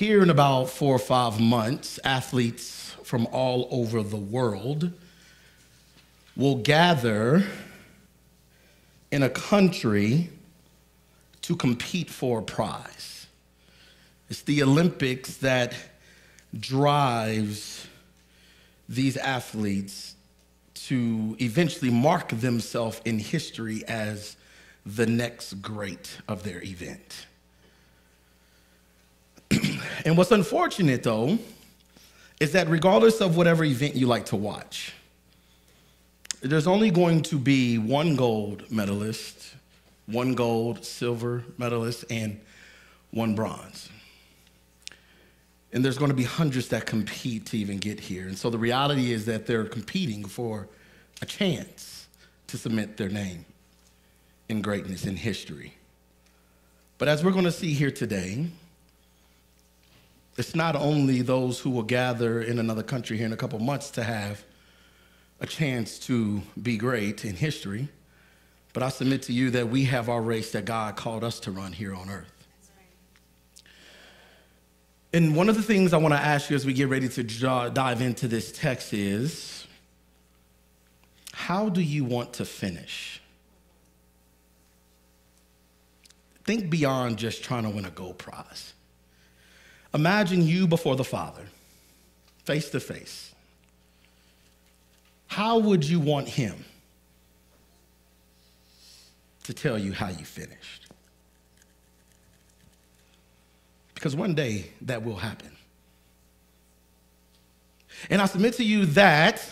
Here in about four or five months, athletes from all over the world will gather in a country to compete for a prize. It's the Olympics that drives these athletes to eventually mark themselves in history as the next great of their event. And what's unfortunate though is that regardless of whatever event you like to watch, there's only going to be one gold medalist, one gold, silver medalist, and one bronze. And there's going to be hundreds that compete to even get here. And so the reality is that they're competing for a chance to submit their name in greatness in history. But as we're going to see here today, it's not only those who will gather in another country here in a couple months to have a chance to be great in history, but I submit to you that we have our race that God called us to run here on earth. And one of the things I want to ask you as we get ready to dive into this text is how do you want to finish? Think beyond just trying to win a gold prize. Imagine you before the Father, face to face. How would you want Him to tell you how you finished? Because one day that will happen. And I submit to you that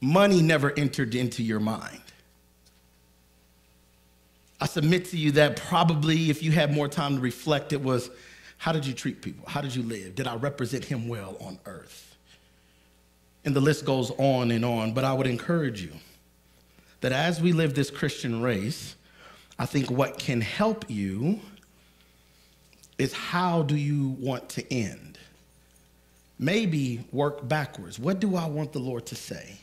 money never entered into your mind. I submit to you that probably if you had more time to reflect, it was how did you treat people? How did you live? Did I represent him well on earth? And the list goes on and on. But I would encourage you that as we live this Christian race, I think what can help you is how do you want to end? Maybe work backwards. What do I want the Lord to say?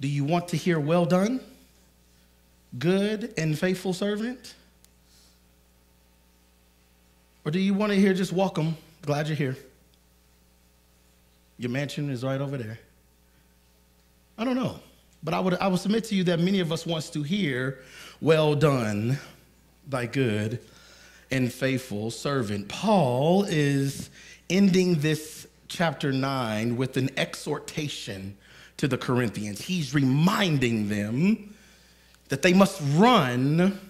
Do you want to hear, well done, good and faithful servant? Or do you want to hear just welcome, glad you're here? Your mansion is right over there. I don't know. But I would, I would submit to you that many of us wants to hear, well done, thy good and faithful servant. Paul is ending this chapter 9 with an exhortation to the Corinthians. He's reminding them that they must run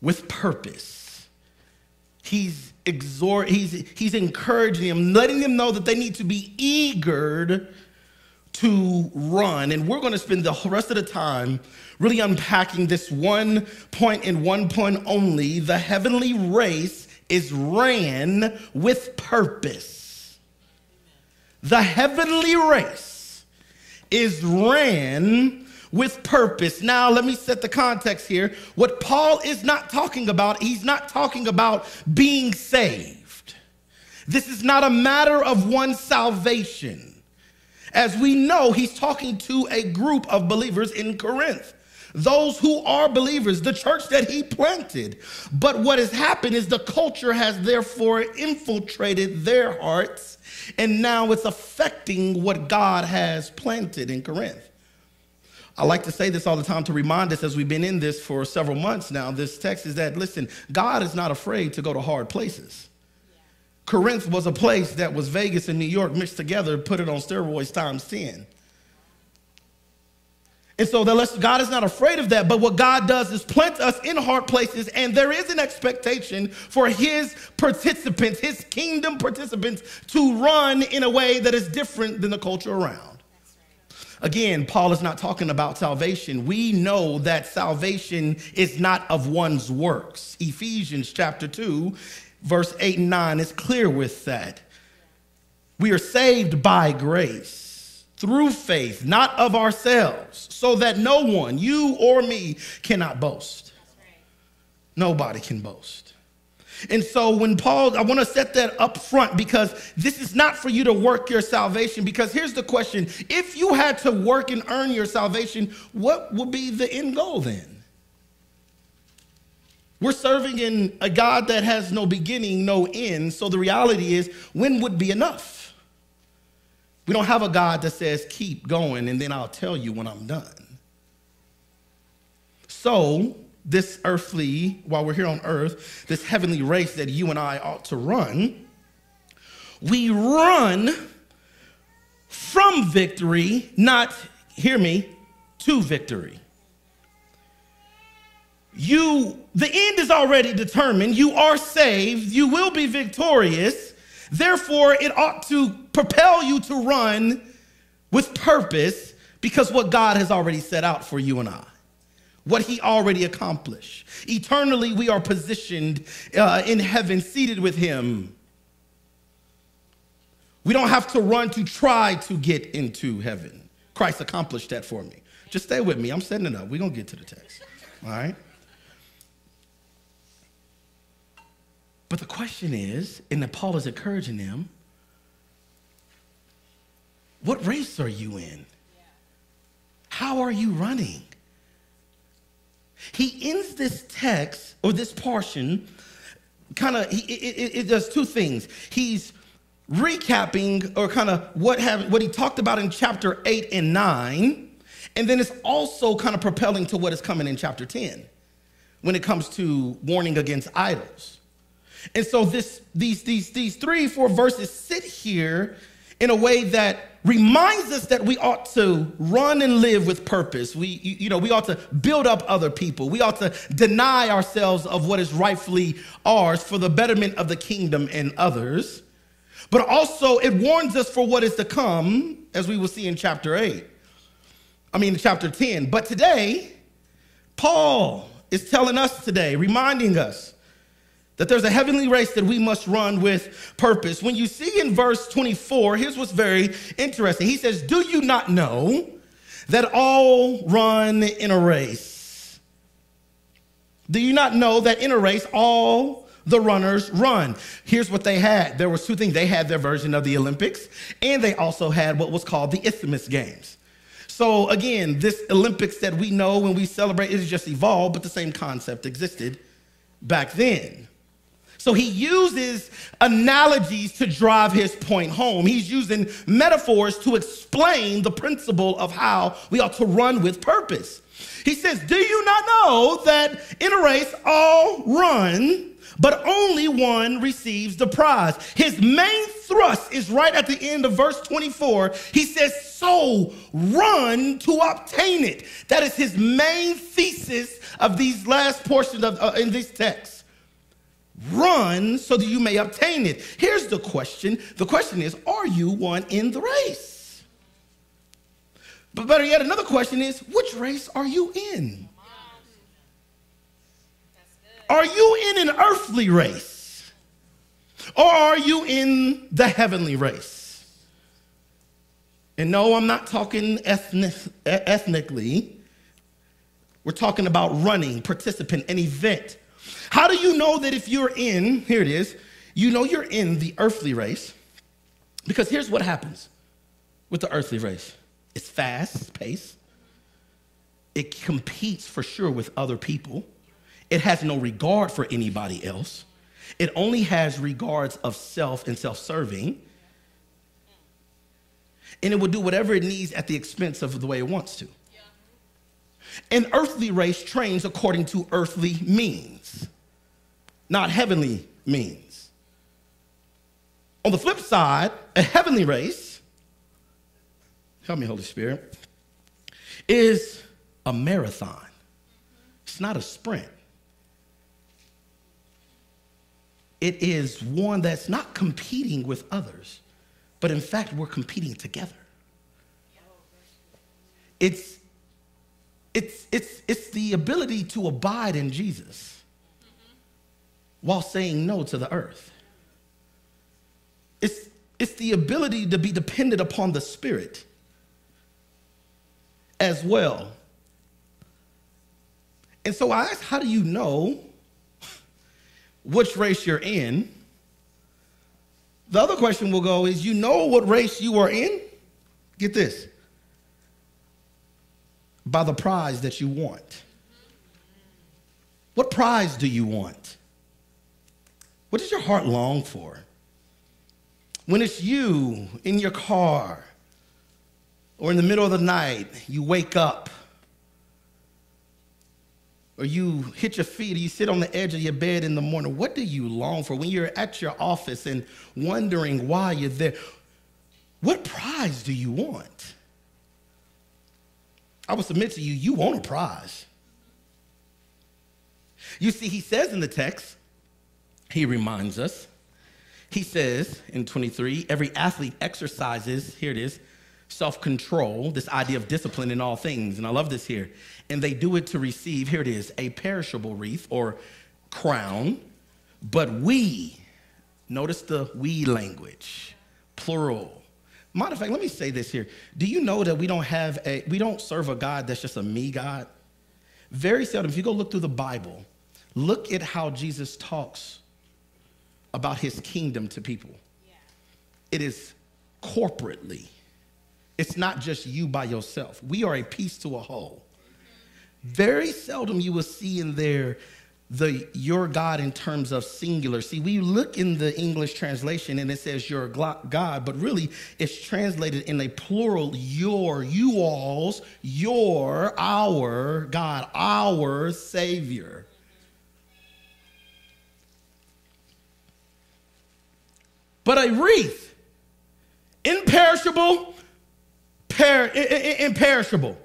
with purpose. He's exhort, he's, he's encouraging them, letting them know that they need to be eager to run. And we're going to spend the rest of the time really unpacking this one point and one point only. The heavenly race is ran with purpose. The heavenly race is ran with purpose. Now, let me set the context here. What Paul is not talking about, he's not talking about being saved. This is not a matter of one salvation. As we know, he's talking to a group of believers in Corinth. Those who are believers, the church that he planted. But what has happened is the culture has therefore infiltrated their hearts, and now it's affecting what God has planted in Corinth. I like to say this all the time to remind us as we've been in this for several months now. This text is that, listen, God is not afraid to go to hard places. Corinth was a place that was Vegas and New York mixed together, put it on steroids times 10. And so that God is not afraid of that, but what God does is plant us in hard places, and there is an expectation for his participants, his kingdom participants, to run in a way that is different than the culture around. Again, Paul is not talking about salvation. We know that salvation is not of one's works. Ephesians chapter 2 verse 8 and 9 is clear with that. We are saved by grace through faith, not of ourselves, so that no one, you or me, cannot boast. Nobody can boast. And so when Paul, I want to set that up front because this is not for you to work your salvation. Because here's the question if you had to work and earn your salvation, what would be the end goal then? We're serving in a God that has no beginning, no end. So the reality is, when would be enough? We don't have a God that says, keep going, and then I'll tell you when I'm done. So, this earthly, while we're here on earth, this heavenly race that you and I ought to run, we run from victory, not, hear me, to victory. You, the end is already determined. You are saved. You will be victorious. Therefore, it ought to propel you to run with purpose because what God has already set out for you and I what he already accomplished. Eternally, we are positioned uh, in heaven, seated with him. We don't have to run to try to get into heaven. Christ accomplished that for me. Just stay with me. I'm setting it up. We're going to get to the text. All right? But the question is, and that Paul is encouraging them, what race are you in? How are you running? He ends this text or this portion kind of, it, it, it, does two things. He's recapping or kind of what, have, what he talked about in chapter 8 and 9, and then it's also kind of propelling to what is coming in chapter 10 when it comes to warning against idols. And so this, these, these, these three, four verses sit here in a way that reminds us that we ought to run and live with purpose. We, you know, we ought to build up other people. We ought to deny ourselves of what is rightfully ours for the betterment of the kingdom and others. But also, it warns us for what is to come, as we will see in chapter 8. I mean, chapter 10. But today, Paul is telling us today, reminding us that there's a heavenly race that we must run with purpose. When you see in verse 24, here's what's very interesting. He says, Do you not know that all run in a race? Do you not know that in a race, all the runners run. Here's what they had. There was two things. They had their version of the Olympics, and they also had what was called the Isthmus Games. So again, this Olympics that we know when we celebrate is just evolved, but the same concept existed back then. So he uses analogies to drive his point home. He's using metaphors to explain the principle of how we ought to run with purpose. He says, Do you not know that in a race all run, but only one receives the prize? His main thrust is right at the end of verse 24. He says, So run to obtain it. That is his main thesis of these last portions of uh, in this text. Run so that you may obtain it. Here's the question the question is, are you one in the race? But better yet, another question is, which race are you in? Are you in an earthly race? Or are you in the heavenly race? And no, I'm not talking ethnic, ethnically. We're talking about running, participant, an event. How do you know that if you're in, here it is, you know you're in the earthly race? Because here's what happens with the earthly race it's fast paced, it competes for sure with other people, it has no regard for anybody else, it only has regards of self and self serving. And it will do whatever it needs at the expense of the way it wants to. An earthly race trains according to earthly means not heavenly means. On the flip side, a heavenly race, help me, Holy Spirit, is a marathon. It's not a sprint. It is one that's not competing with others, but in fact, we're competing together. It's, it's, it's, it's the ability to abide in Jesus while saying no to the earth. It's, it's the ability to be dependent upon the Spirit as well. And so I ask, how do you know which race you're in? The other question will go is you know what race you are in? Get this by the prize that you want. What prize do you want? What does your heart long for? When it's you in your car or in the middle of the night, you wake up or you hit your feet or you sit on the edge of your bed in the morning, what do you long for? When you're at your office and wondering why you're there, what prize do you want? I will submit to you, you want a prize. You see, he says in the text, he reminds us, he says in 23, every athlete exercises, here it is, self control, this idea of discipline in all things. And I love this here. And they do it to receive, here it is, a perishable wreath or crown. But we, notice the we language, plural. Matter of fact, let me say this here. Do you know that we don't have a, we don't serve a God that's just a me God? Very seldom, if you go look through the Bible, look at how Jesus talks about his kingdom to people. Yeah. It is corporately. It's not just you by yourself. We are a piece to a whole. Very seldom you will see in there the your God in terms of singular. See, we look in the English translation and it says your God, but really it's translated in a plural your, you all's, your, our God, our Savior. But a wreath, imperishable, per, imperishable.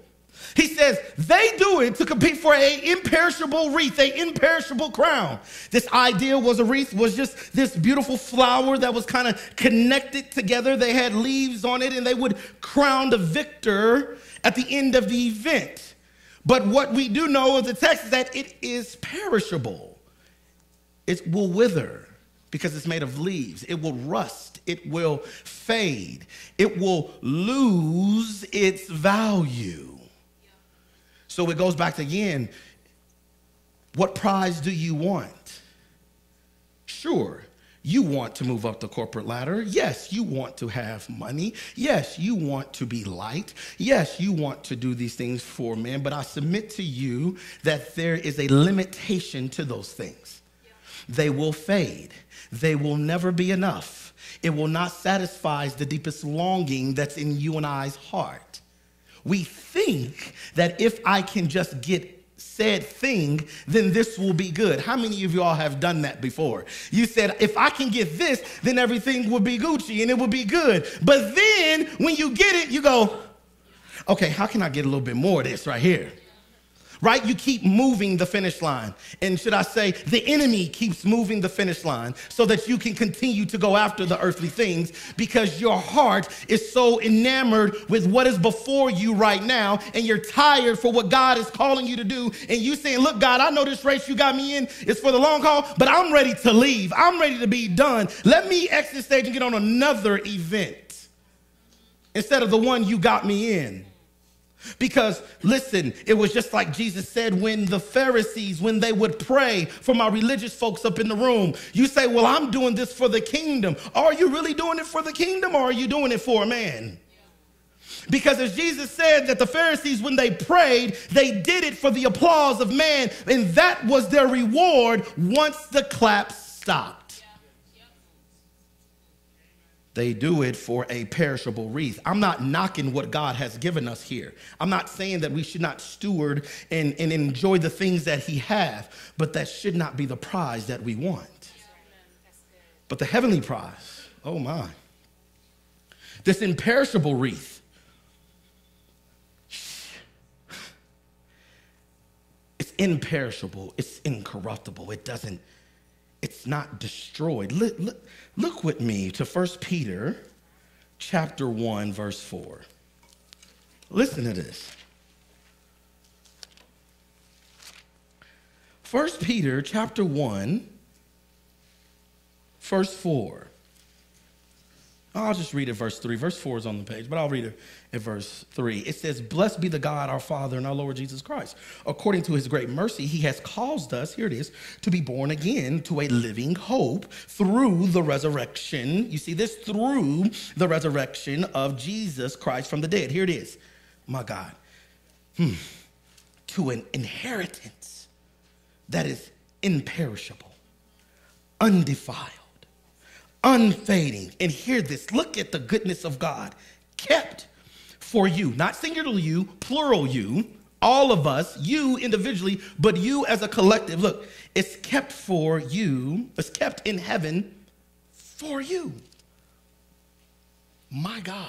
He says they do it to compete for a imperishable wreath, a imperishable crown. This idea was a wreath was just this beautiful flower that was kind of connected together. They had leaves on it, and they would crown the victor at the end of the event. But what we do know of the text is that it is perishable. It will wither because it's made of leaves. It will rust, it will fade, it will lose its value. So it goes back again what prize do you want? Sure, you want to move up the corporate ladder. Yes, you want to have money. Yes, you want to be light. Yes, you want to do these things for men. But I submit to you that there is a limitation to those things. They will fade they will never be enough. It will not satisfy the deepest longing that's in you and I's heart. We think that if I can just get said thing, then this will be good. How many of y'all have done that before? You said, if I can get this, then everything will be Gucci and it will be good. But then when you get it, you go, okay, how can I get a little bit more of this right here? Right? You keep moving the finish line. And should I say, the enemy keeps moving the finish line so that you can continue to go after the earthly things because your heart is so enamored with what is before you right now and you're tired for what God is calling you to do. And you saying, Look, God, I know this race you got me in is for the long haul, but I'm ready to leave. I'm ready to be done. Let me exit stage and get on another event instead of the one you got me in. Because listen, it was just like Jesus said when the Pharisees, when they would pray for my religious folks up in the room, you say, Well, I'm doing this for the kingdom. Are you really doing it for the kingdom or are you doing it for a man? Because as Jesus said that the Pharisees, when they prayed, they did it for the applause of man, and that was their reward once the claps stopped. They do it for a perishable wreath. I'm not knocking what God has given us here. I'm not saying that we should not steward and, and enjoy the things that He has, but that should not be the prize that we want. But the heavenly prize, oh my, this imperishable wreath, it's imperishable, it's incorruptible, it doesn't it's not destroyed. Look, look, look with me to 1 Peter chapter 1, verse 4. Listen to this. 1 Peter chapter 1, verse 4. I'll just read it, verse 3. Verse 4 is on the page, but I'll read it at verse 3. It says, Blessed be the God, our Father, and our Lord Jesus Christ. According to his great mercy, he has caused us, here it is, to be born again to a living hope through the resurrection. You see this? Through the resurrection of Jesus Christ from the dead. Here it is. My God. Hmm. To an inheritance that is imperishable, undefiled, unfading. And hear this look at the goodness of God, kept for you, not singular you, plural you, all of us, you individually, but you as a collective. Look, it's kept for you, it's kept in heaven for you. My God.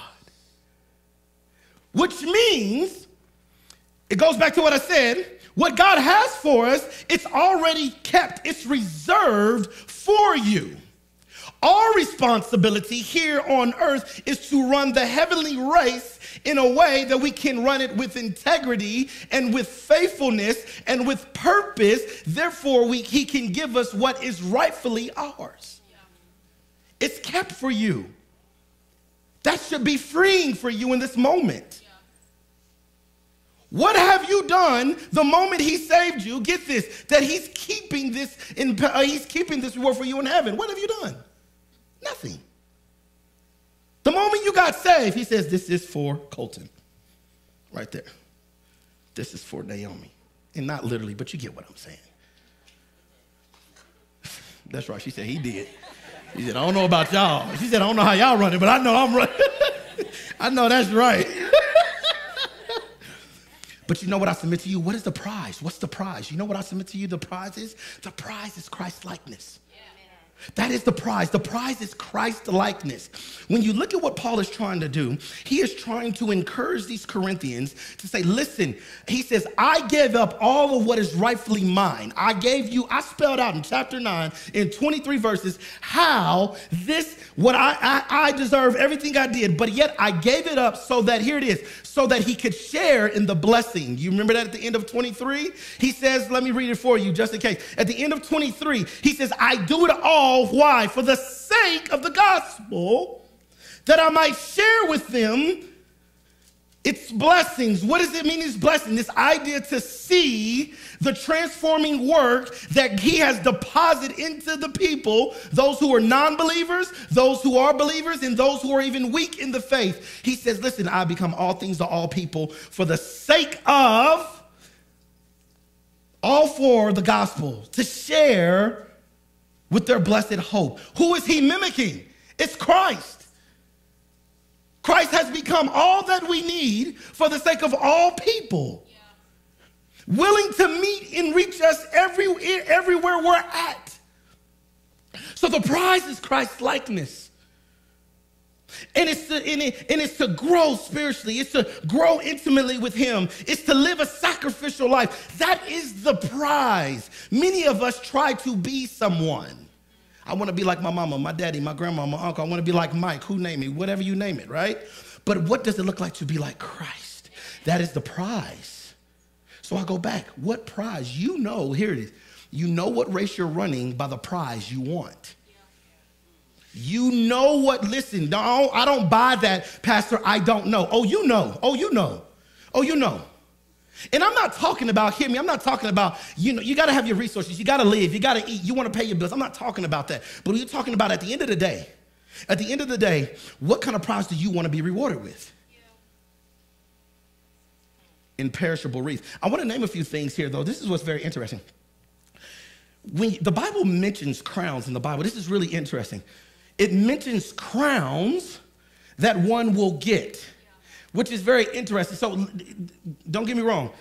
Which means, it goes back to what I said what God has for us, it's already kept, it's reserved for you. Our responsibility here on earth is to run the heavenly race in a way that we can run it with integrity and with faithfulness and with purpose. Therefore, we, He can give us what is rightfully ours. It's kept for you. That should be freeing for you in this moment. What have you done the moment he saved you? Get this, that he's keeping this in uh, he's keeping this reward for you in heaven. What have you done? Nothing. The moment you got saved, he says, This is for Colton. Right there. This is for Naomi. And not literally, but you get what I'm saying. That's right. She said, He did. He said, I don't know about y'all. She said, I don't know how y'all run it, but I know I'm running. I know that's right. But you know what I submit to you? What is the prize? What's the prize? You know what I submit to you? The prize is? The prize is Christ likeness. That is the prize. The prize is Christ likeness. When you look at what Paul is trying to do, he is trying to encourage these Corinthians to say, listen, he says, I gave up all of what is rightfully mine. I gave you, I spelled out in chapter 9, in 23 verses, how this, what I, I, I deserve, everything I did, but yet I gave it up so that, here it is, so that he could share in the blessing. You remember that at the end of 23? He says, let me read it for you just in case. At the end of 23, he says, I do it all why? For the sake of the gospel, that I might share with them its blessings. What does it mean, its blessing? This idea to see the transforming work that he has deposited into the people, those who are non believers, those who are believers, and those who are even weak in the faith. He says, Listen, I become all things to all people for the sake of all for the gospel, to share with their blessed hope. Who is he mimicking? It's Christ. Christ has become all that we need for the sake of all people. Willing to meet and reach us every, everywhere we're at. So the prize is Christ's likeness. And it's, to, and, it, and it's to grow spiritually. It's to grow intimately with Him. It's to live a sacrificial life. That is the prize. Many of us try to be someone. I want to be like my mama, my daddy, my grandma, my uncle. I want to be like Mike, who name it, whatever you name it, right? But what does it look like to be like Christ? That is the prize. So I go back. What prize? You know, here it is. You know what race you're running by the prize you want. You know what, listen, no, I don't buy that, Pastor. I don't know. Oh, you know. Oh, you know. Oh, you know. And I'm not talking about, hear me, I'm not talking about, you know, you got to have your resources, you got to live, you got to eat, you want to pay your bills. I'm not talking about that. But we're talking about at the end of the day, at the end of the day, what kind of prize do you want to be rewarded with? Imperishable wreath. I want to name a few things here, though. This is what's very interesting. When the Bible mentions crowns in the Bible, this is really interesting. It mentions crowns that one will get which is very interesting. So don't get me wrong,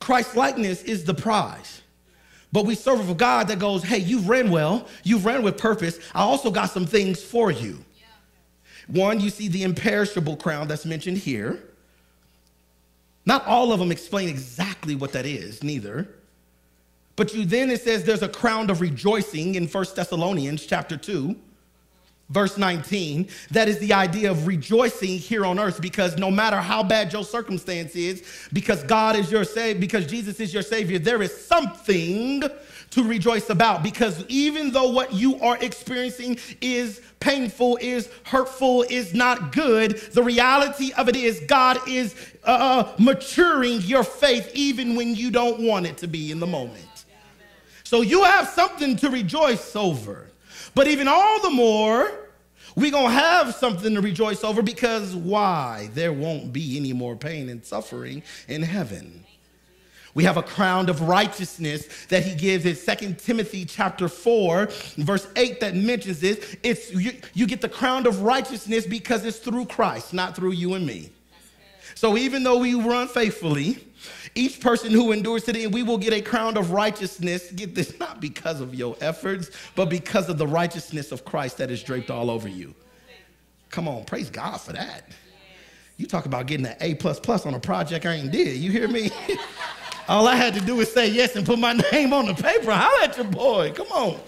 Christ likeness is the prize. But we serve a God that goes, hey, you've ran well, you've ran with purpose. I also got some things for you. One, you see the imperishable crown that's mentioned here. Not all of them explain exactly what that is, neither. But you then it says there's a crown of rejoicing in First Thessalonians chapter 2 verse 19 that is the idea of rejoicing here on earth because no matter how bad your circumstance is because god is your savior because jesus is your savior there is something to rejoice about because even though what you are experiencing is painful is hurtful is not good the reality of it is god is uh, uh maturing your faith even when you don't want it to be in the moment. So you have something to rejoice over but even all the more, we're going to have something to rejoice over because why? There won't be any more pain and suffering in heaven. We have a crown of righteousness that he gives in 2 Timothy chapter 4, verse 8 that mentions this. It's you, you get the crown of righteousness because it's through Christ, not through you and me. So even though we run faithfully, each person who endures to the end, we will get a crown of righteousness. Get this, not because of your efforts, but because of the righteousness of Christ that is draped all over you. Come on, praise God for that. You talk about getting an A plus plus on a project I ain't did. You hear me? All I had to do was say yes and put my name on the paper. Holla at your boy. Come on.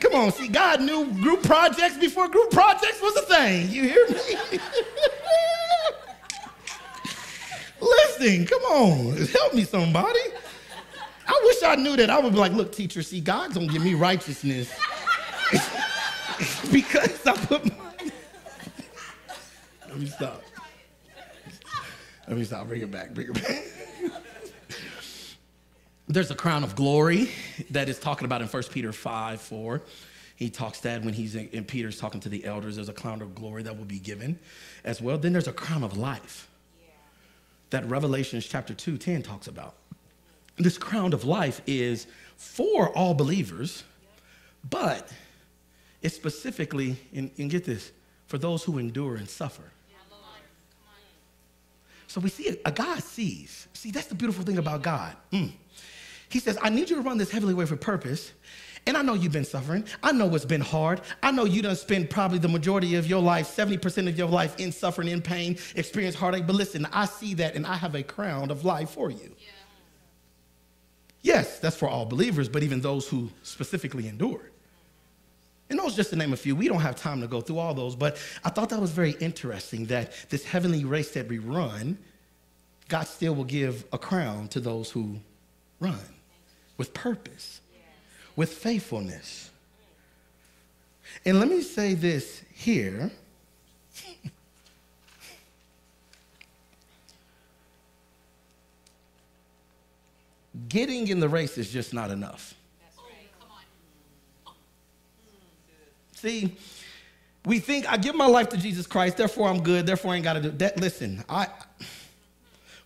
Come on. See, God knew group projects before group projects was a thing. You hear me? Listen, come on. Help me, somebody. I wish I knew that. I would be like, look, teacher, see, God's gonna give me righteousness. because I put my. Let me stop. Let me stop. Bring it back. Bring it back. There's a crown of glory that is talking about in 1 Peter 5 4. He talks that when he's in, and Peter's talking to the elders, there's a crown of glory that will be given as well. Then there's a crown of life that Revelations chapter 2 10 talks about. This crown of life is for all believers, but it's specifically, and, and get this, for those who endure and suffer. So we see a, a God sees. See, that's the beautiful thing about God. Mm. He says, I need you to run this heavenly way for purpose. And I know you've been suffering. I know it's been hard. I know you done spend probably the majority of your life, 70% of your life in suffering, in pain, experience heartache. But listen, I see that and I have a crown of life for you. Yeah. Yes, that's for all believers, but even those who specifically endured. And those just to name a few. We don't have time to go through all those, but I thought that was very interesting that this heavenly race that we run, God still will give a crown to those who run with purpose, with faithfulness. And let me say this here. Getting in the race is just not enough. See, we think I give my life to Jesus Christ, therefore I'm good, therefore I ain't got to do that. Listen, I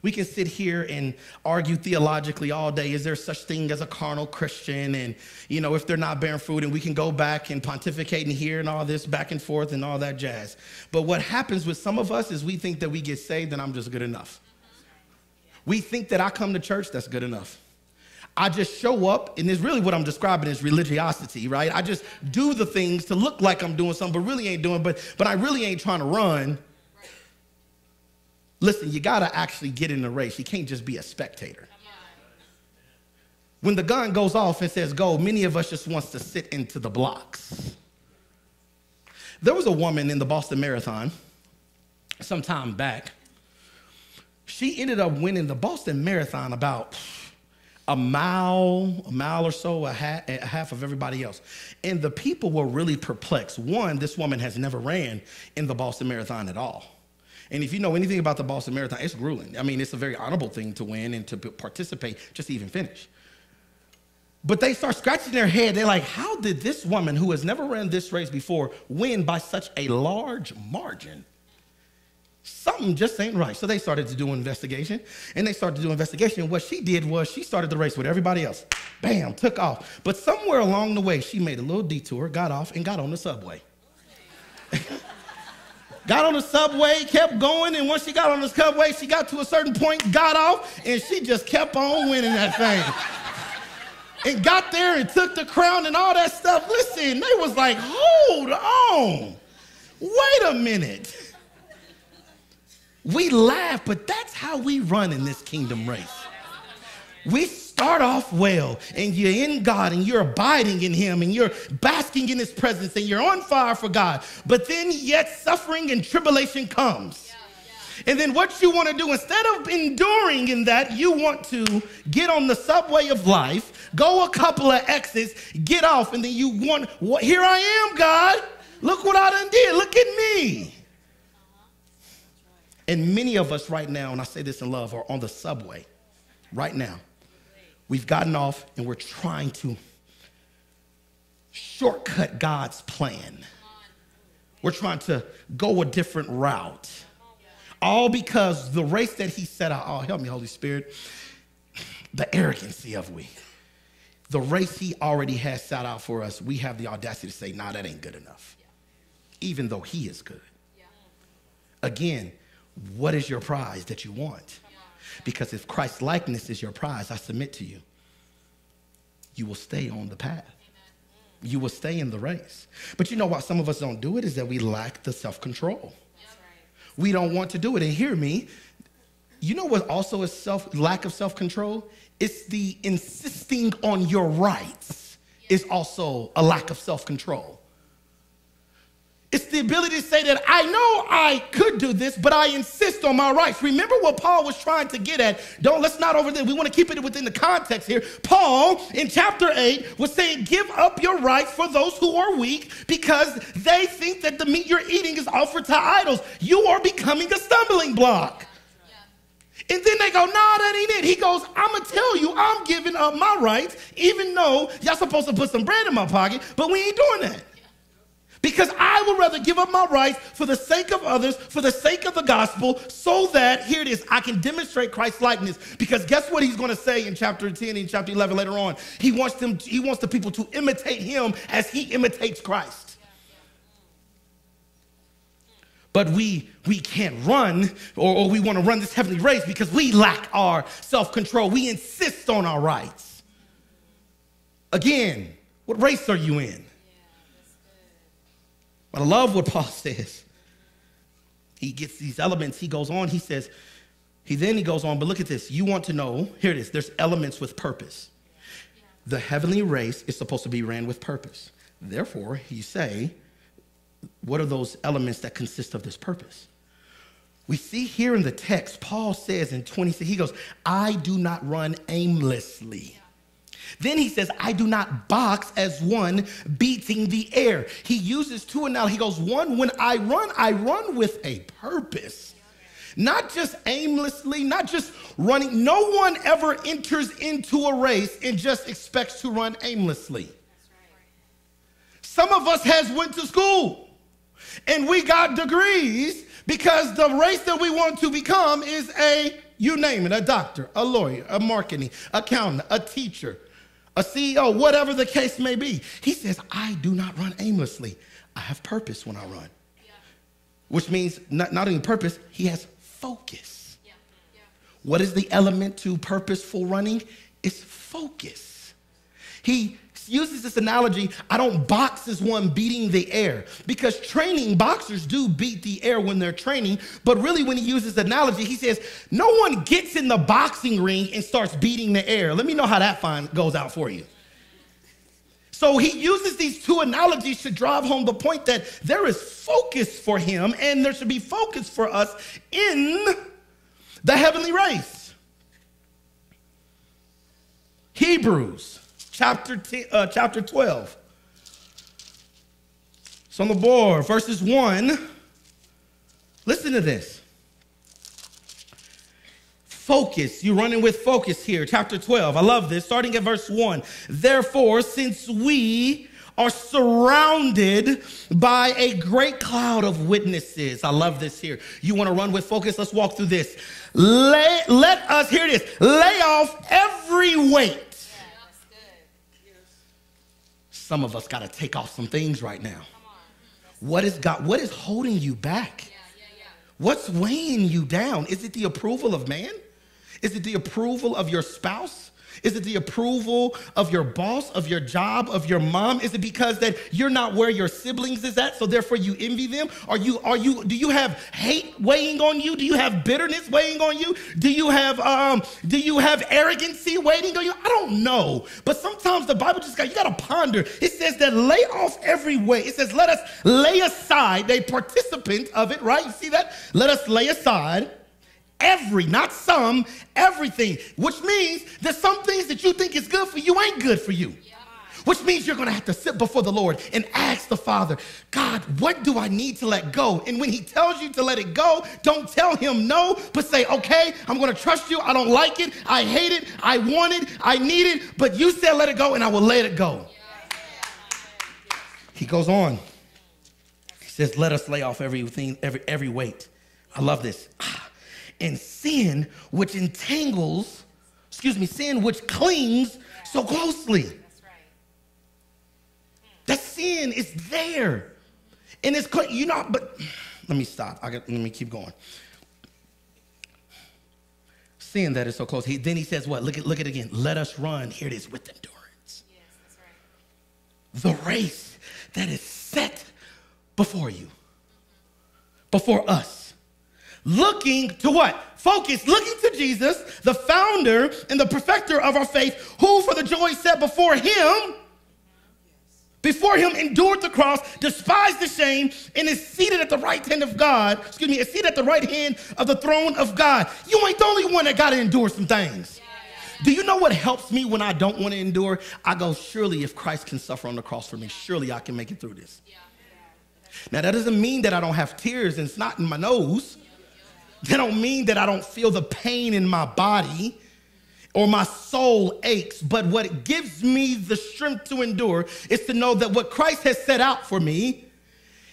we can sit here and argue theologically all day. Is there such thing as a carnal Christian? And, you know, if they're not bearing fruit, and we can go back and pontificate and hear and all this back and forth and all that jazz. But what happens with some of us is we think that we get saved and I'm just good enough. We think that I come to church, that's good enough. I just show up, and it's really what I'm describing is religiosity, right? I just do the things to look like I'm doing something, but really ain't doing, but but I really ain't trying to run Listen, you got to actually get in the race. You can't just be a spectator. When the gun goes off and says go, many of us just wants to sit into the blocks. There was a woman in the Boston Marathon some time back. She ended up winning the Boston Marathon about a mile, a mile or so a half, a half of everybody else. And the people were really perplexed. One, this woman has never ran in the Boston Marathon at all. And if you know anything about the Boston Marathon, it's grueling. I mean, it's a very honorable thing to win and to participate, just to even finish. But they start scratching their head. They're like, how did this woman who has never ran this race before win by such a large margin? Something just ain't right. So they started to do an investigation, and they started to do investigation. What she did was she started the race with everybody else. Bam, took off. But somewhere along the way, she made a little detour, got off, and got on the subway. got on the subway, kept going, and once she got on the subway, she got to a certain point, got off, and she just kept on winning that thing. and got there and took the crown and all that stuff. Listen, they was like, hold on, wait a minute. We laugh, but that's how we run in this kingdom race. We start off well and you're in God and you're abiding in Him and you're basking in His presence and you're on fire for God. But then, yet, suffering and tribulation comes. And then, what you want to do, instead of enduring in that, you want to get on the subway of life, go a couple of exits, get off, and then you want, here I am, God. Look what I done did. Look at me. Uh-huh. And many of us right now, and I say this in love, are on the subway right now. We've gotten off and we're trying to shortcut God's plan. We're trying to go a different route. All because the race that He set out, oh, help me, Holy Spirit. the arrogancy of we. The race he already has set out for us, we have the audacity to say, nah, that ain't good enough. Even though he is good. Again, what is your prize that you want? Because if Christ's likeness is your prize, I submit to you, you will stay on the path. You will stay in the race. But you know why some of us don't do it is that we lack the self control. We don't want to do it. And hear me, you know what also is self lack of self control? It's the insisting on your rights is also a lack of self control. It's the ability to say that I know I could do this, but I insist on my rights. Remember what Paul was trying to get at. Don't let's not over there. We want to keep it within the context here. Paul in chapter 8 was saying, give up your rights for those who are weak because they think that the meat you're eating is offered to idols. You are becoming a stumbling block. And then they go, nah, that ain't it. He goes, I'm going to tell you, I'm giving up my rights, even though y'all supposed to put some bread in my pocket, but we ain't doing that. Because I would rather give up my rights for the sake of others, for the sake of the gospel, so that, here it is, I can demonstrate Christ's likeness. Because guess what he's going to say in chapter 10 and chapter 11 later on? He wants them, he wants the people to imitate him as he imitates Christ. But we, we can't run or, or we want to run this heavenly race because we lack our self-control. We insist on our rights. Again, what race are you in? But I love what Paul says. He gets these elements. He goes on. He says, he then he goes on, but look at this. You want to know, here it is, there's elements with purpose. The heavenly race is supposed to be ran with purpose. Therefore, you say, what are those elements that consist of this purpose? We see here in the text, Paul says in 26, he goes, I do not run aimlessly. Then he says, I do not box as one beating the air. He uses two and now he goes, one, when I run, I run with a purpose. Not just aimlessly, not just running. No one ever enters into a race and just expects to run aimlessly. Some of us has went to school and we got degrees because the race that we want to become is a you name it, a doctor, a lawyer, a marketing, accountant, a teacher, a CEO, whatever the case may be. He says, I do not run aimlessly. I have purpose when I run. Yeah. Which means not, not only purpose, he has focus. Yeah. Yeah. What is the element to purposeful running? It's focus. He uses this analogy I don't box as one beating the air because training boxers do beat the air when they're training. But really, when he uses the analogy, he says, No one gets in the boxing ring and starts beating the air. Let me know how that fine goes out for you. So he uses these two analogies to drive home the point that there is focus for him and there should be focus for us in the heavenly race. Hebrews chapter, 10, uh, chapter 12. It's on the board, verses 1. Listen to this. Focus. You're running with focus here. Chapter 12. I love this. Starting at verse 1. Therefore, since we are surrounded by a great cloud of witnesses. I love this here. You want to run with focus? Let's walk through this. Lay, let us, here it is, lay off every weight some of us got to take off some things right now. What is God? What is holding you back? What's weighing you down? Is it the approval of man? Is it the approval of your spouse? Is it the approval of your boss, of your job, of your mom? Is it because that you're not where your siblings is at, so therefore you envy them? Are you are you do you have hate weighing on you? Do you have bitterness weighing on you? Do you have um do you have arrogancy waiting on you? I don't know. But sometimes the Bible just got you gotta ponder. It says that lay off every way. It says, let us lay aside a participant of it, right? You see that? Let us lay aside every, not some, everything, which means that some things that you think is good for you ain't good for you. Which means you're gonna have to sit before the Lord and ask the Father, God, what do I need to let go? And when He tells you to let it go, don't tell Him no, but say, okay, I'm gonna trust you. I don't like it. I hate it. I want it. I need it. But you said let it go, and I will let it go. He goes on. He says, let us lay off everything, every, every weight. I love this. Ah and sin which entangles excuse me, sin which clings so closely. That's right. That sin is there. And it's, you know, but let me stop. I got, let me keep going. Sin that is so close. He, then he says, what? Look at, look at it again. Let us run. Here it is with endurance. Yes, right. The race that is set before you, before us. Looking to what? Focus, looking to Jesus, the founder and the perfecter of our faith, who for the joy set before him, before him endured the cross, despised the shame, and is seated at the right hand of God. Excuse me, is seated at the right hand of the throne of God. You ain't the only one that got to endure some things. Do you know what helps me when I don't want to endure? I go, surely if Christ can suffer on the cross for me, surely I can make it through this. Now, that doesn't mean that I don't have tears and snot in my nose. That don't mean that I don't feel the pain in my body or my soul aches. But what gives me the strength to endure is to know that what Christ has set out for me,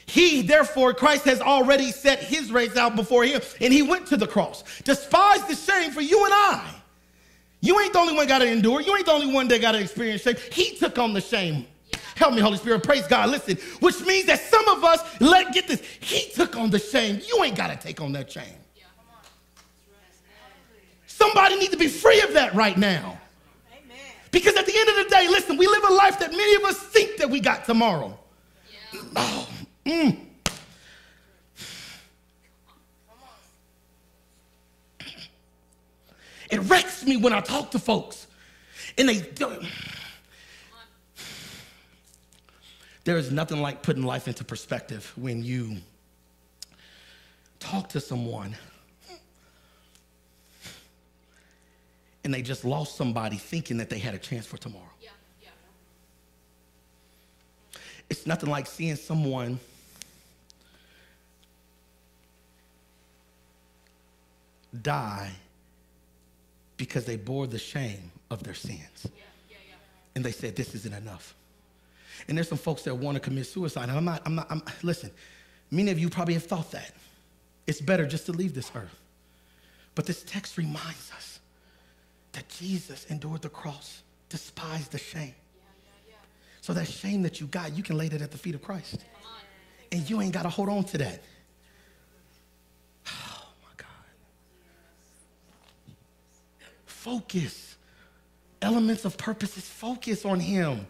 he, therefore, Christ has already set his race out before him, and he went to the cross. Despise the shame for you and I. You ain't the only one got to endure. You ain't the only one that got to experience shame. He took on the shame. Help me, Holy Spirit. Praise God. Listen, which means that some of us, let get this, he took on the shame. You ain't got to take on that shame. Somebody needs to be free of that right now. Amen. Because at the end of the day, listen, we live a life that many of us think that we got tomorrow. Oh, mm. It wrecks me when I talk to folks and they. There is nothing like putting life into perspective when you talk to someone and they just lost somebody thinking that they had a chance for tomorrow. Yeah, yeah. It's nothing like seeing someone die because they bore the shame of their sins. Yeah, yeah, yeah. And they said, This isn't enough. And there's some folks that want to commit suicide. And I'm not, I'm not, I'm, listen, many of you probably have thought that. It's better just to leave this earth. But this text reminds us that Jesus endured the cross, despised the shame. So that shame that you got, you can lay that at the feet of Christ. And you ain't got to hold on to that. Oh my God. Focus. Elements of purpose is focus on Him.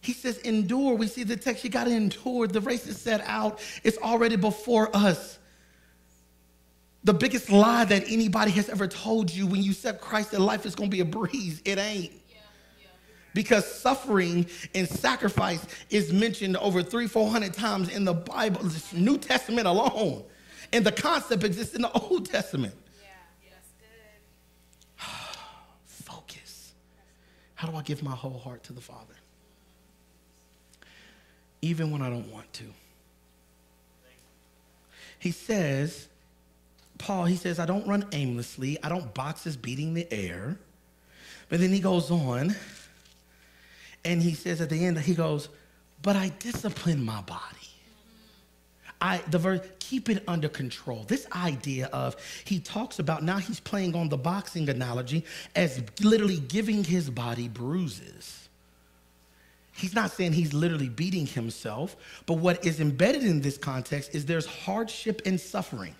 He says, endure. We see the text, you got to endure. The race is set out, it's already before us. The biggest lie that anybody has ever told you when you accept Christ that life is going to be a breeze, it ain't. Because suffering and sacrifice is mentioned over three, four hundred times in the Bible, the New Testament alone. And the concept exists in the Old Testament. Yeah. Focus. How do I give my whole heart to the Father? Even when I don't want to. He says, Paul, he says, I don't run aimlessly. I don't box as beating the air. But then he goes on and he says at the end, he goes, but I discipline my body. I the verse keep it under control. This idea of he talks about now he's playing on the boxing analogy as literally giving his body bruises. He's not saying he's literally beating himself, but what is embedded in this context is there's hardship and suffering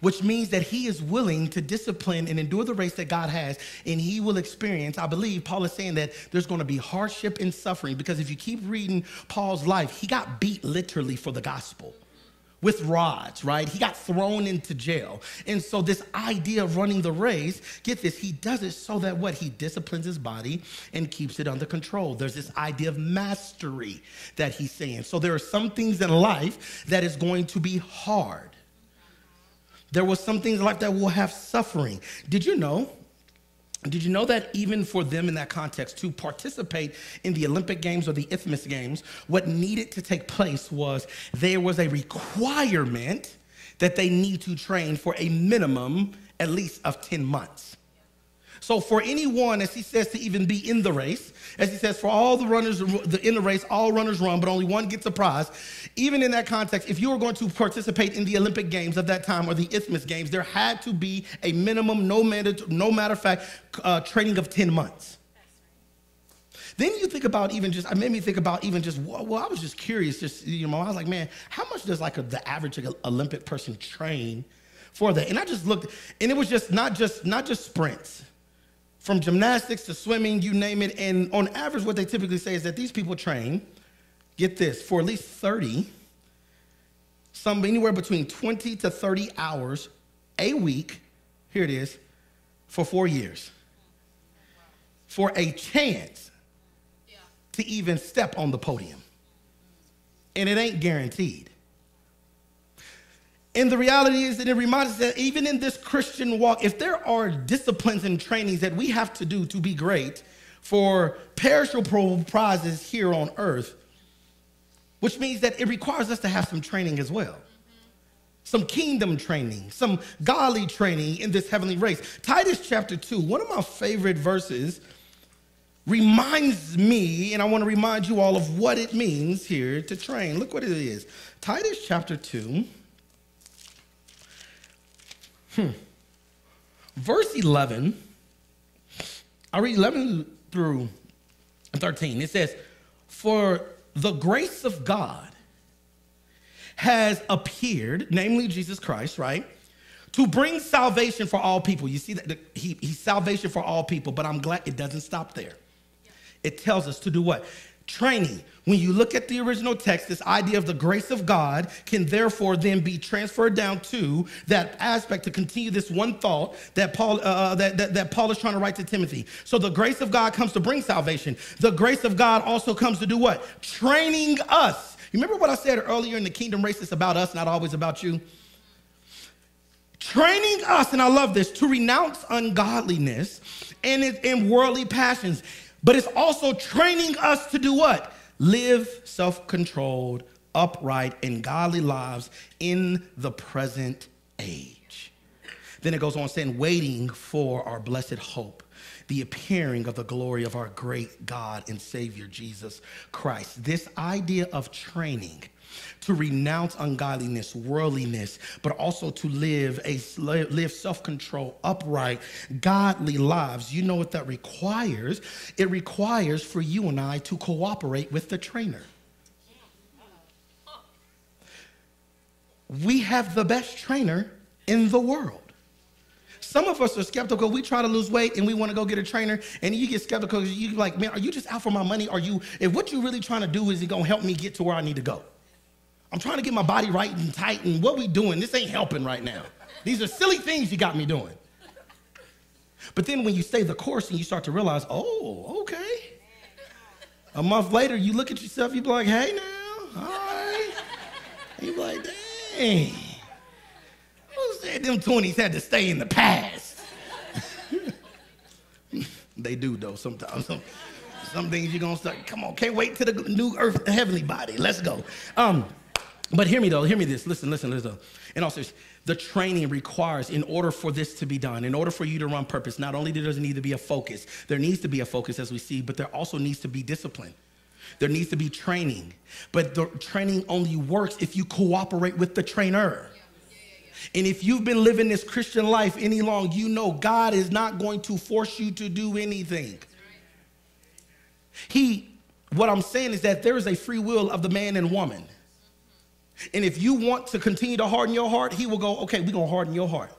which means that he is willing to discipline and endure the race that God has, and he will experience. I believe Paul is saying that there's going to be hardship and suffering because if you keep reading Paul's life, he got beat literally for the gospel with rods, right? He got thrown into jail. And so, this idea of running the race, get this, he does it so that what? He disciplines his body and keeps it under control. There's this idea of mastery that he's saying. So, there are some things in life that is going to be hard. There was some things in life that will have suffering. Did you know? Did you know that even for them in that context to participate in the Olympic Games or the Isthmus Games, what needed to take place was there was a requirement that they need to train for a minimum at least of 10 months. So for anyone, as he says, to even be in the race, as he says, for all the runners in the race, all runners run, but only one gets a prize. Even in that context, if you were going to participate in the Olympic Games of that time or the Isthmus Games, there had to be a minimum, no matter, no matter of fact, uh, training of 10 months. Then you think about even just, it made me think about even just, well, I was just curious, just, you know, I was like, man, how much does like a, the average Olympic person train for that? And I just looked, and it was just not just, not just sprints from gymnastics to swimming, you name it. And on average, what they typically say is that these people train, get this, for at least 30, some anywhere between 20 to 30 hours a week, here it is, for four years. For a chance to even step on the podium. And it ain't guaranteed. And the reality is that it reminds us that even in this Christian walk, if there are disciplines and trainings that we have to do to be great for perishable prizes here on earth, which means that it requires us to have some training as well. Some kingdom training, some godly training in this heavenly race. Titus chapter 2, one of my favorite verses, reminds me, and I want to remind you all of what it means here to train. Look what it is. Titus chapter 2 Hmm. Verse 11, I'll read 11 through 13. It says, For the grace of God has appeared, namely Jesus Christ, right? To bring salvation for all people. You see that he, he's salvation for all people, but I'm glad it doesn't stop there. It tells us to do what? Training. When you look at the original text, this idea of the grace of God can therefore then be transferred down to that aspect to continue this one thought that Paul uh, uh, that, that, that Paul is trying to write to Timothy. So the grace of God comes to bring salvation. The grace of God also comes to do what? Training us. You remember what I said earlier in the kingdom race? It's about us, not always about you. Training us, and I love this, to renounce ungodliness and, and worldly passions but it's also training us to do what? Live self controlled, upright, and godly lives in the present age. Then it goes on saying, waiting for our blessed hope, the appearing of the glory of our great God and Savior Jesus Christ. This idea of training to renounce ungodliness, worldliness, but also to live a live self-control, upright, godly lives. You know what that requires? It requires for you and I to cooperate with the trainer. We have the best trainer in the world. Some of us are skeptical. We try to lose weight and we want to go get a trainer, and you get skeptical you like, man, are you just out for my money? Are you, if what you're really trying to do is it gonna help me get to where I need to go? I'm trying to get my body right and tight, and what we doing? This ain't helping right now. These are silly things you got me doing. But then when you stay the course and you start to realize, oh, okay. A month later, you look at yourself, you be like, hey now, right. You be like, dang. Who said them 20s had to stay in the past? they do though sometimes. Some, some things you're gonna start, come on, can't wait to the new earth, heavenly body. Let's go. Um, but hear me though, hear me this. Listen, listen, listen. And also, the training requires, in order for this to be done, in order for you to run purpose, not only does there need to be a focus, there needs to be a focus as we see, but there also needs to be discipline. There needs to be training. But the training only works if you cooperate with the trainer. And if you've been living this Christian life any long, you know God is not going to force you to do anything. He, what I'm saying is that there is a free will of the man and woman. And if you want to continue to harden your heart, he will go, okay, we're going to harden your heart.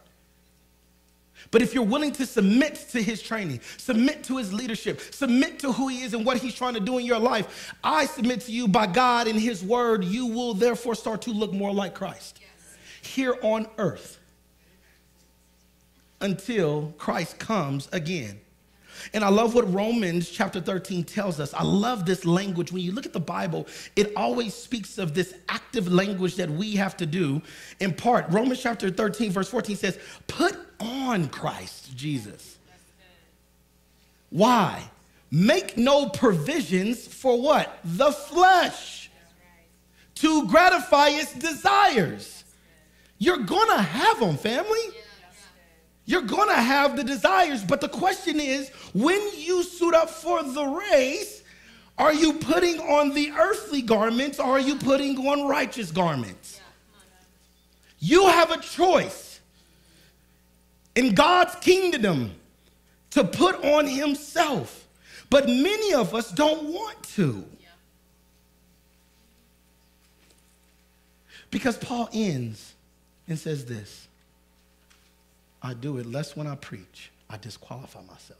But if you're willing to submit to his training, submit to his leadership, submit to who he is and what he's trying to do in your life, I submit to you by God and his word, you will therefore start to look more like Christ yes. here on earth until Christ comes again. And I love what Romans chapter 13 tells us. I love this language. When you look at the Bible, it always speaks of this active language that we have to do. In part, Romans chapter 13, verse 14 says, Put on Christ Jesus. Why? Make no provisions for what? The flesh to gratify its desires. You're gonna have them, family. You're gonna have the desires, but the question is when you suit up for the race, are you putting on the earthly garments or are you putting on righteous garments? You have a choice in God's kingdom to put on Himself, but many of us don't want to. Because Paul ends and says this I do it less when I preach, I disqualify myself.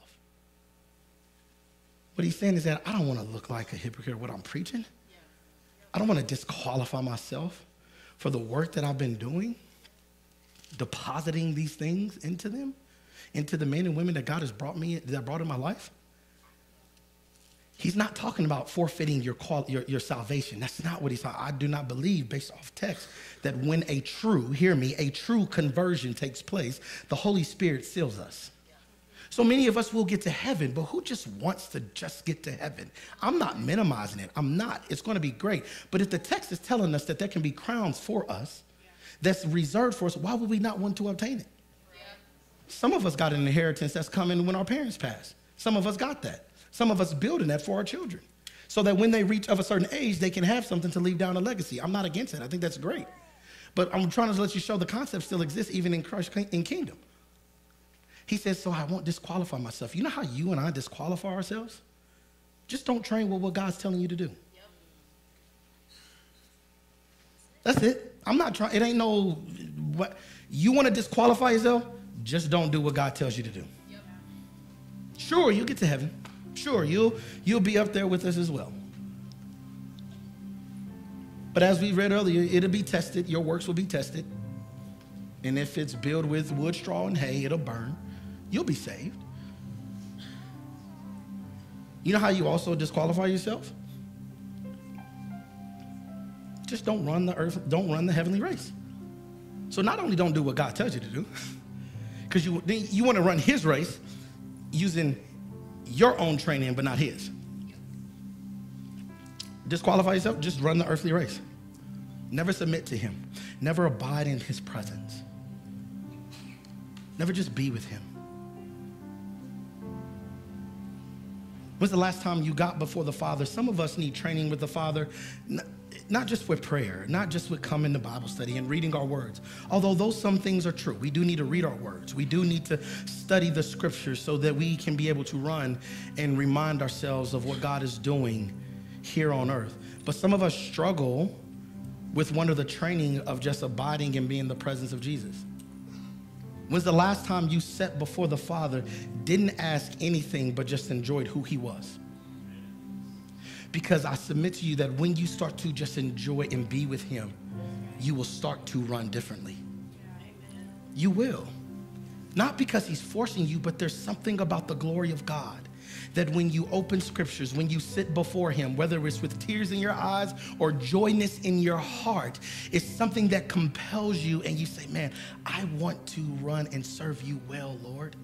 What he's saying is that I don't want to look like a hypocrite what I'm preaching. I don't want to disqualify myself for the work that I've been doing, depositing these things into them, into the men and women that God has brought me, that brought in my life. He's not talking about forfeiting your, your, your salvation. That's not what he's talking. I do not believe, based off text, that when a true, hear me, a true conversion takes place, the Holy Spirit seals us. So many of us will get to heaven, but who just wants to just get to heaven? I'm not minimizing it. I'm not. It's going to be great. But if the text is telling us that there can be crowns for us that's reserved for us, why would we not want to obtain it? Some of us got an inheritance that's coming when our parents pass. Some of us got that. Some of us building that for our children so that when they reach of a certain age, they can have something to leave down a legacy. I'm not against it. I think that's great. But I'm trying to let you show the concept still exists even in Christ in kingdom. He says, so I won't disqualify myself. You know how you and I disqualify ourselves? Just don't train with what God's telling you to do. That's it. I'm not trying, it ain't no, what, you want to disqualify yourself? Just don't do what God tells you to do. Sure, you'll get to heaven. Sure, you'll, you'll be up there with us as well. But as we read earlier, it'll be tested. Your works will be tested. And if it's built with wood, straw, and hay, it'll burn. You'll be saved. You know how you also disqualify yourself? Just don't run the earth, don't run the heavenly race. So not only don't do what God tells you to do, because you, you want to run his race using your own training, but not his. Disqualify yourself, just run the earthly race. Never submit to him. Never abide in his presence. Never just be with him. When's the last time you got before the Father? Some of us need training with the Father, not just with prayer, not just with coming to Bible study and reading our words. Although those some things are true. We do need to read our words. We do need to study the scriptures so that we can be able to run and remind ourselves of what God is doing here on earth. But some of us struggle with one of the training of just abiding and being in the presence of Jesus. When's the last time you sat before the Father, didn't ask anything, but just enjoyed who He was? Because I submit to you that when you start to just enjoy and be with Him, you will start to run differently. You will. Not because He's forcing you, but there's something about the glory of God that when you open scriptures, when you sit before Him, whether it's with tears in your eyes or joyness in your heart, it's something that compels you and you say, Man, I want to run and serve you well, Lord.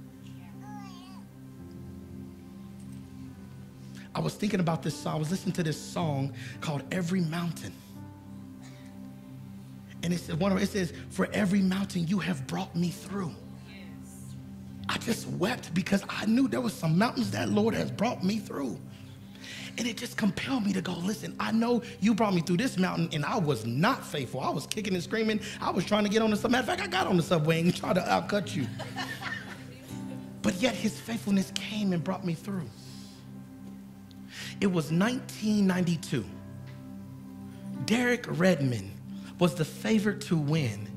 I was thinking about this song. I was listening to this song called Every Mountain. And it says, it says, For every mountain you have brought me through. I just wept because I knew there was some mountains that Lord has brought me through. And it just compelled me to go, listen, I know you brought me through this mountain and I was not faithful. I was kicking and screaming. I was trying to get on the subway. Matter of fact, I got on the subway and tried to outcut you. but yet his faithfulness came and brought me through. It was 1992. Derek Redmond was the favorite to win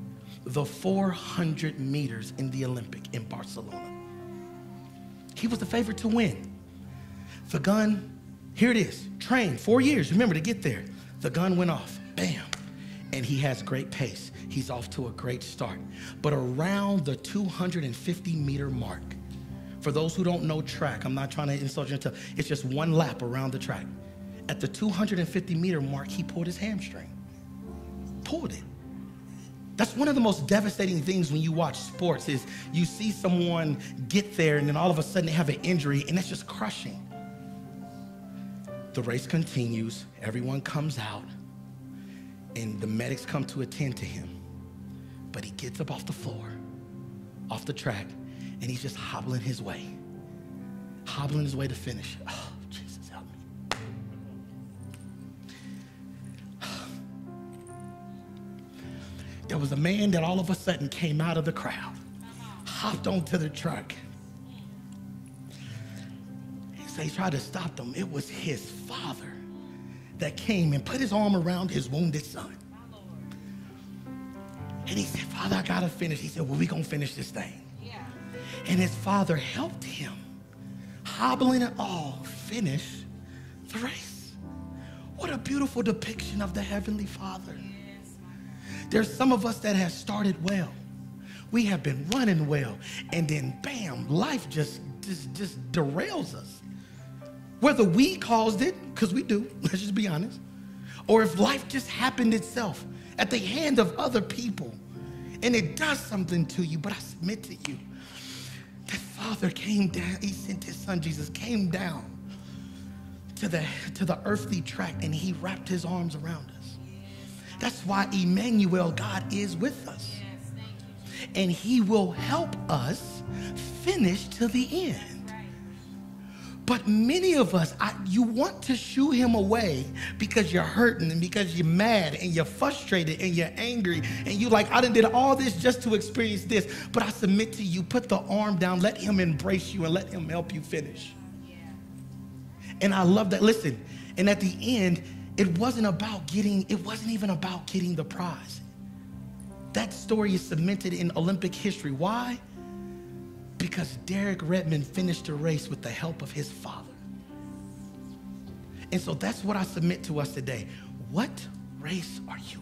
the 400 meters in the Olympic in Barcelona. He was the favorite to win. The gun, here it is, trained four years, remember to get there. The gun went off, bam, and he has great pace. He's off to a great start. But around the 250 meter mark, for those who don't know track, I'm not trying to insult you it's just one lap around the track. At the 250 meter mark, he pulled his hamstring. Pulled it. That's one of the most devastating things when you watch sports is you see someone get there and then all of a sudden they have an injury and it's just crushing. The race continues, everyone comes out, and the medics come to attend to him. But he gets up off the floor, off the track, and he's just hobbling his way, hobbling his way to finish. Oh, There was a man that all of a sudden came out of the crowd, hopped onto the truck. Said he tried to stop them. It was his father that came and put his arm around his wounded son. And he said, Father, I gotta finish. He said, Well, we gonna finish this thing. Yeah. And his father helped him, hobbling it all, finish the race. What a beautiful depiction of the Heavenly Father. There's some of us that have started well. We have been running well, and then bam, life just just, just derails us. Whether we caused it, because we do, let's just be honest, or if life just happened itself at the hand of other people and it does something to you, but I submit to you that Father came down, He sent His Son Jesus, came down to the, to the earthly track and He wrapped His arms around us. That's why Emmanuel, God is with us. Yes, thank you. And He will help us finish to the end. But many of us, I, you want to shoo him away because you're hurting and because you're mad and you're frustrated and you're angry and you like, I done did all this just to experience this. But I submit to you, put the arm down, let him embrace you and let him help you finish. Yeah. And I love that. Listen, and at the end, it wasn't about getting, it wasn't even about getting the prize. That story is cemented in Olympic history. Why? Because Derek Redmond finished the race with the help of his father. And so that's what I submit to us today. What race are you?